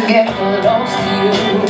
to get close to you.